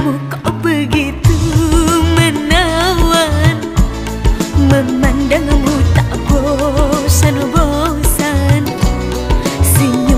Kamu kau begitu menawan Memandang